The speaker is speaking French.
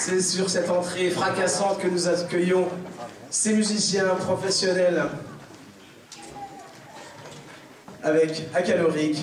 C'est sur cette entrée fracassante que nous accueillons ces musiciens professionnels avec Acalorique.